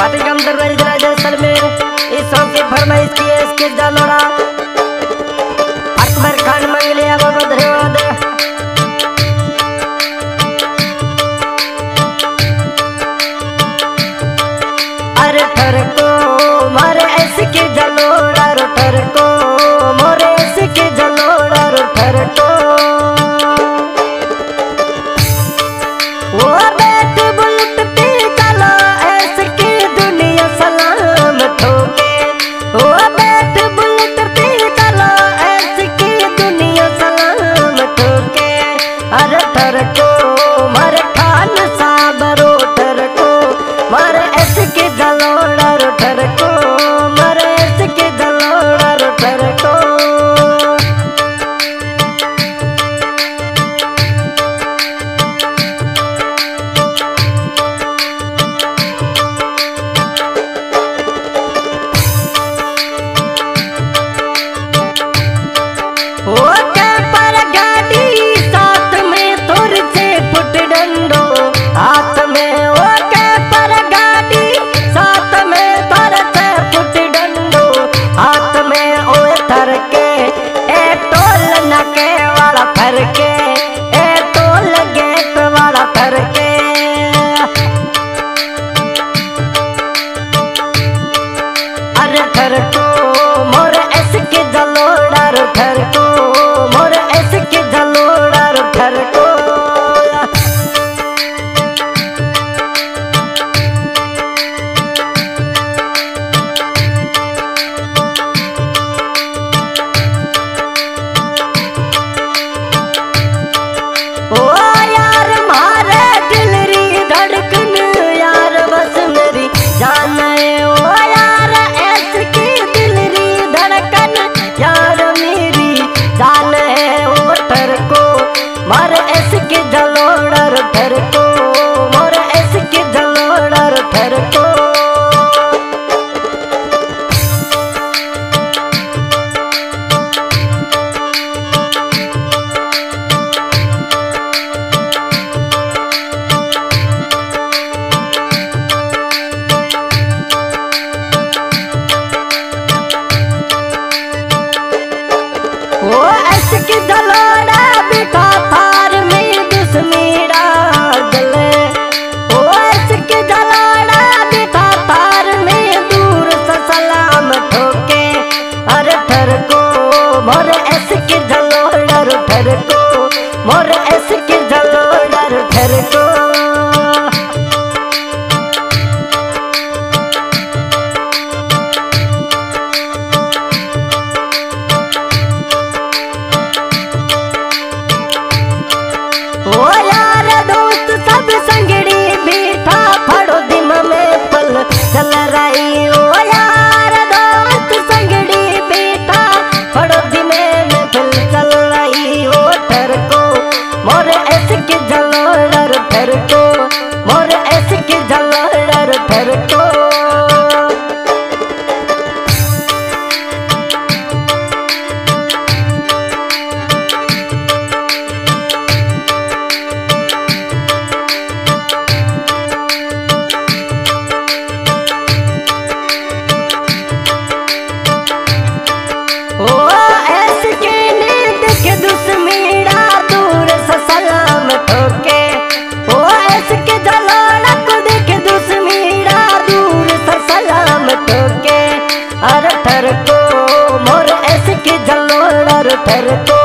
फातिगम दरबारी जिला जैसलमेर इस सॉन्ग की फरमाइश की है इसके जालोड़ा अकबर खान मंगलिया बाबा धन्यवाद अरे ठर को मारे ऐसे के जलोड़ा रो ठर को मोरे ऐसे के जलोड़ा रो ठर को वो पत्थर को करतो मोर ऐसे के जलो डर ठहर को तो, मोर ऐसे के जलो डर ठहर को pero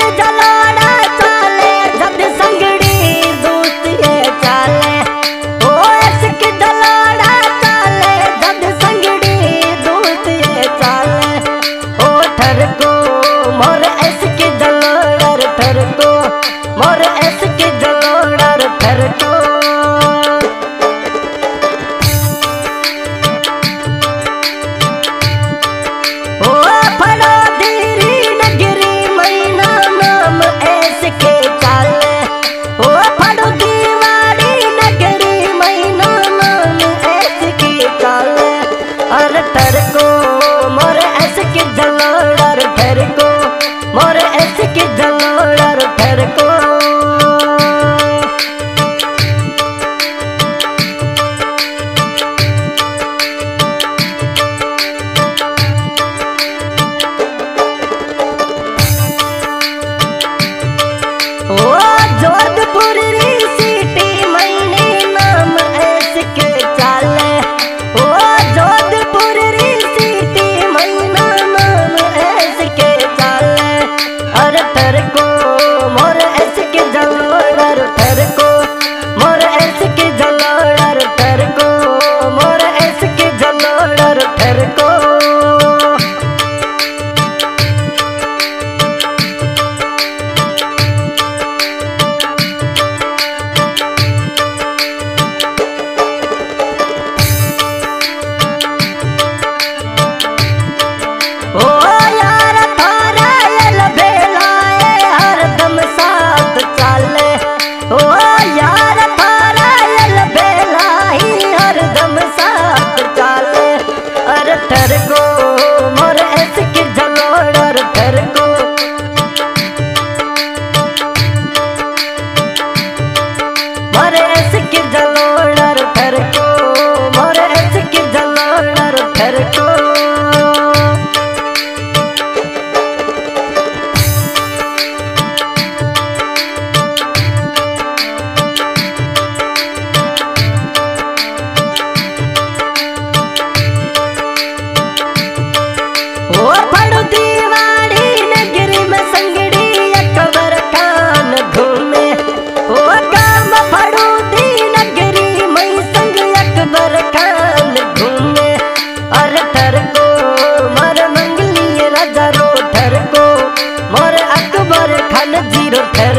que dalla की जलोड़र फेर को मोर ऐसे की जलोड़र फेर को Oh कर को खाल ज़ीरो ठहर